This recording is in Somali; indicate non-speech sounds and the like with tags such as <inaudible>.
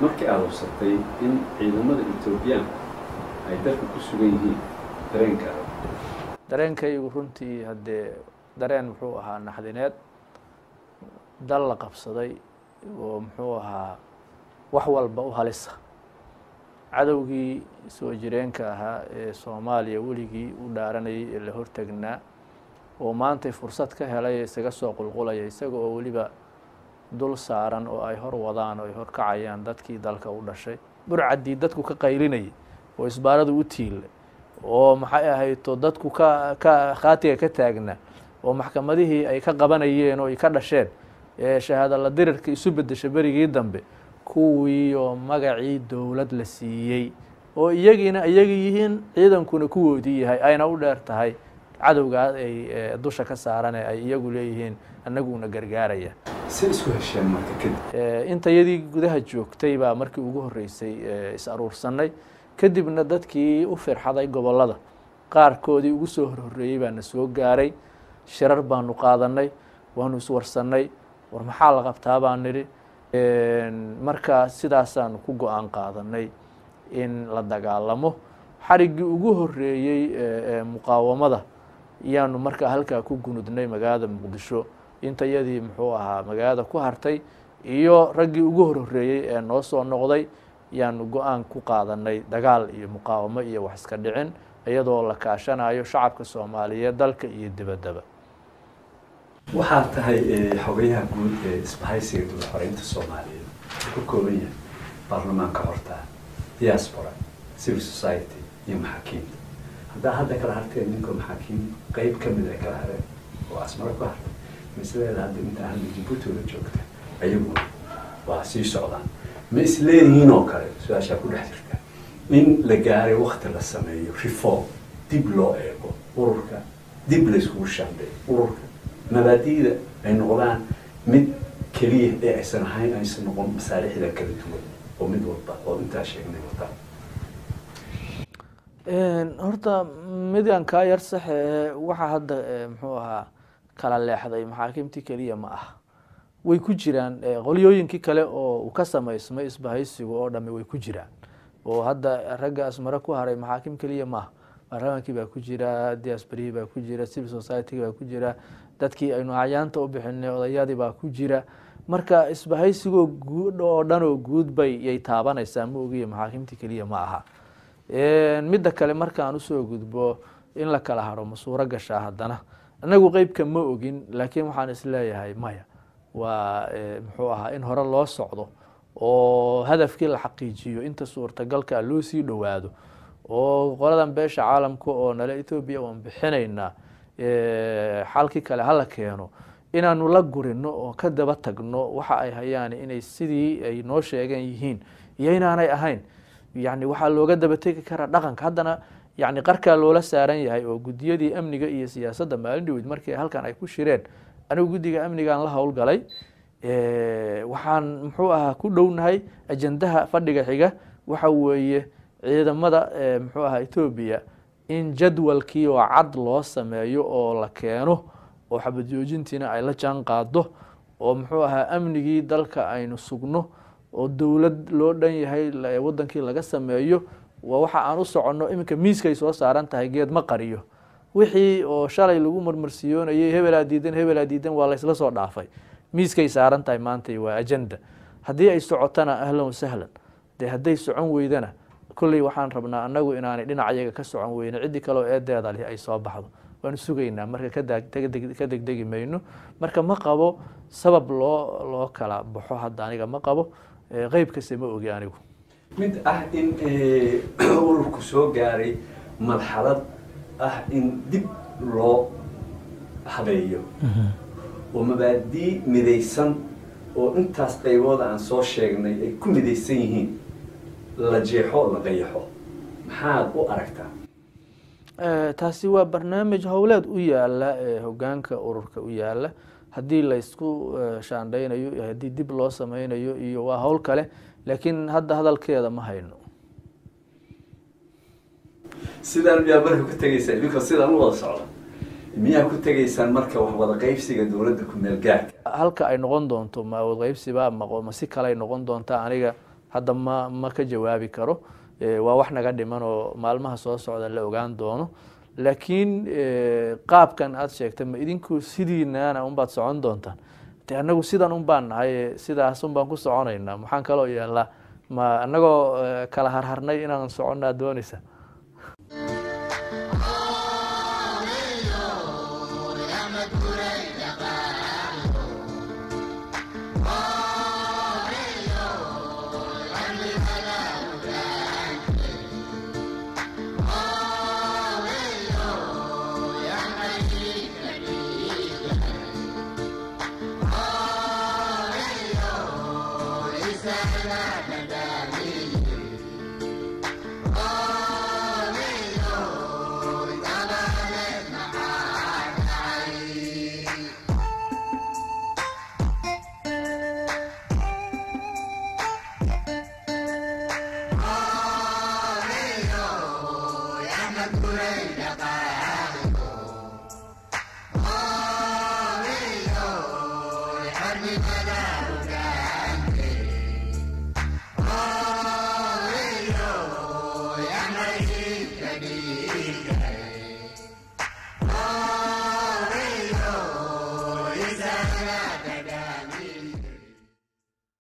markii aad hubsatay in ciidamada etoobiyaan ay dalka ku sugan yihiin dareenkaada dareenkaygu runtii haddee dareen muxuu ahaa naxdineed dal la qabsaday oo muxuu ahaa wax walba u halisa. Cadowgii soo jireenka ahaa ee soomaaliya weligii u dhaaranayay ee la hortegnaa oo maantay fursad ka helay isaga soo qulqulaya isaga oo weliba dul saaran oo ay hor wadaan oo ay hor kacayaan dadkii dalka u dhashay. Burcaddii dadku ka qaylinayay oo isbaaradu u tiille oo maxay ahayto dadku ka ka khaatiga ka taagna oo maxkamadihii ay ka qabanayeen oo ay ka dhasheen ee shahaadala dirirka isu bedesha berigii dambe kuwii oo magacii dowlad la siiyey oo iyagiina iyaga yihiin ciidankuna kuwoodii yahay ayna u dheer tahay cadowgaa ay dusha ka saaran ee ay iyagu leeyihiin annaguna gargaaraya. Si isku hesheen marka kadib intayadii gudaha joogtay baa markii ugu horreysay is aruursanay kadibna dadkii u firxaday gobollada. Qaarkoodii ugu soo horhorreeyey baa na soo gaaray. Shirar baanu qaadanay waanu iswarsannay war maxaa la qabtaa baan nidhi. Marka sidaasaanu ku go'aan qaadanay in la dagaalamo. Xariggii ugu horreeyey muqaawamada yaanu markaa halkaa ku gunudnay magaalada muqdisho intayadii muxuu ahaa magaalada ku hartay iyo raggii ugu horhoreeyey ee noo soo noqday yaanu go'aan ku qaadanay dagaal iyo muqaawamo iyo wax iska dhicin iyadoo la kaashanayo shacabka soomaaliyeed dalka iyo dibaddaba waxaad tahay xogayaha guud ee isbahaysiga dowlad xoreynta soomaaliyeed ka kooban yahay baarlamaanka horta diaspora civil society iyo maxaakiimta haddaa hadda kala harteen ninka maxaakiim qeyb ka mid a kala hareen oo asmaro ku hartay masleeda hadda intaa hadda jibuuti wada joogta ayaguna waa sii socdaan. Ma isleedihiin oo kale su'aashaa ku dhex jirta. In la gaaray wakti la sameeyo reform dib loo eego ururka dib layskugu shaandheeyo ururka. Mabaadi'da ay noqdaan mid keliya ee aysan ahayn aysan noqon masaalixda kala duwan oo mid walba oo intaa sheegnay wata horta midaan kaa yar saxe waxaa hadda muxuu ahaa kala leexday maxaakiimtii keliya ma ah. Way ku jiraan qolyooyinkii kale oo uu ka samaysmay isbahaysigu oo dhami way ku jiraan. Oo hadda ragga asmare ku haray maxaakim keliya maaha baarlamaankii baa ku jira diasbarihii baa ku jira civil society baa ku jira dadkii aynu acyaanta u bixinay odayadii baa ku jira. Marka isbahaysigoo guud oo dhan oo guud bay yay taabanaysaa ma ogiya maxaakimtii keliya ma aha midda kale markaan u soo gudbo in la kala haro ma suuro gashaa haddana? Anagu qeybka ma ogin laakiin waxaan is leeyahay maya waa muxuu ahaa in hore loo socdo oo hadafkii la xaqiijiyo inta suurtagalka loo sii dhowaado oo qoladan beesha caalamka oo nale ethoobiya waan bixinaynaa xalkii kale hala keeno inaanu la gurino oo ka daba tagno waxa ay hayaan inay sidii ay noo sheegeen yihiin iyo inaanay ahayn yani waxaa looga daba tegi karaa dhaqanka. Haddana yani qarkaa loola saaran yahay oo guddiyadii amniga iyo siyaasadda maalin dhaweyd markii halkan ay ku shireen anigu guddiga amnigaan la howlgalay waxaan muxuu ahaa ku dhownahay ajendaha fadhiga xiga. Waxa weeye ciidamada muxuu ahaa etoobiya in jadwalkii oo cad loo sameeyo oo la keeno oo xabad joojintiina ay la jaan qaado oo muxuu ahaa amnigii dalka aynu sugno oo dowlad loo dhan yahay wadankii laga sameeyo waa waxa aan u soconno iminka miiskay soo saaran tahay geed ma qariyo. Wixii oo shalay lagu marmarsiyoonayay hebelaa diidan hebelaa diidan waa laysla soo dhaafay. Miiskay saaran tahay maanta waa ajenda haddii ay socotana ahlan wasahlan dee hadday socon weydana kolley waxaan rabnaa annagu inaanay dhinac yaga ka socon weyne ciddii kaleoo eedeeda leh ay soo baxdo. Waanu sugaynaa marka ka degdegi mayno. Marka ma qabo sabab loo loo kala baxo hadda aniga ma qabo qeyb kasta ma ogi anigu. Mid ah in <clears throat> ururku soo gaaray marxalad ah in dib loo habeeyo. Oo mabaadii midaysan oo intaas qaybooda aan soo sheegnay ay ku midaysan yihiin la jeexo la qayaxo maxaad u aragtaa? Taasi waa barnaamij howleed u yaalla hogaanka ururka u yaalla haddii laysku shaandhaynayo iyo haddii dib loo sameynayo iyo waa howl kale laakiin hadda hadalkeeda ma hayno. Sidaan yaa marka ku tegaysaa idinkoo sidaan u wada socda miyaa ku tegaysaan marka wax wada dowladda ku meel gaarka? Halka ay noqon doonto ma wadqaybsiba ma ma si kale ay noqon doontaa aniga hadda ma ma ka jawaabi karo. Eh, waa wax naga dhiman oo maalmaha soo socda la ogaan doono laakiin eh, qaabkan aad sheegtay ma idinku sidiinaana unbaad socon doontaan. De annagu sidan un baan nahay eh, sidaas un baan ku soconaynaa. Maxaan kaloo yeelnaa ma annagoo eh, kala harharnay inaan soconnaa doonaysa Yeah.